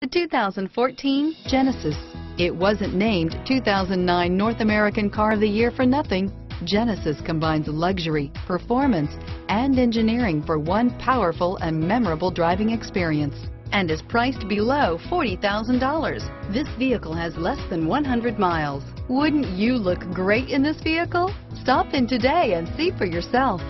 The 2014 Genesis. It wasn't named 2009 North American Car of the Year for nothing. Genesis combines luxury, performance, and engineering for one powerful and memorable driving experience and is priced below $40,000. This vehicle has less than 100 miles. Wouldn't you look great in this vehicle? Stop in today and see for yourself.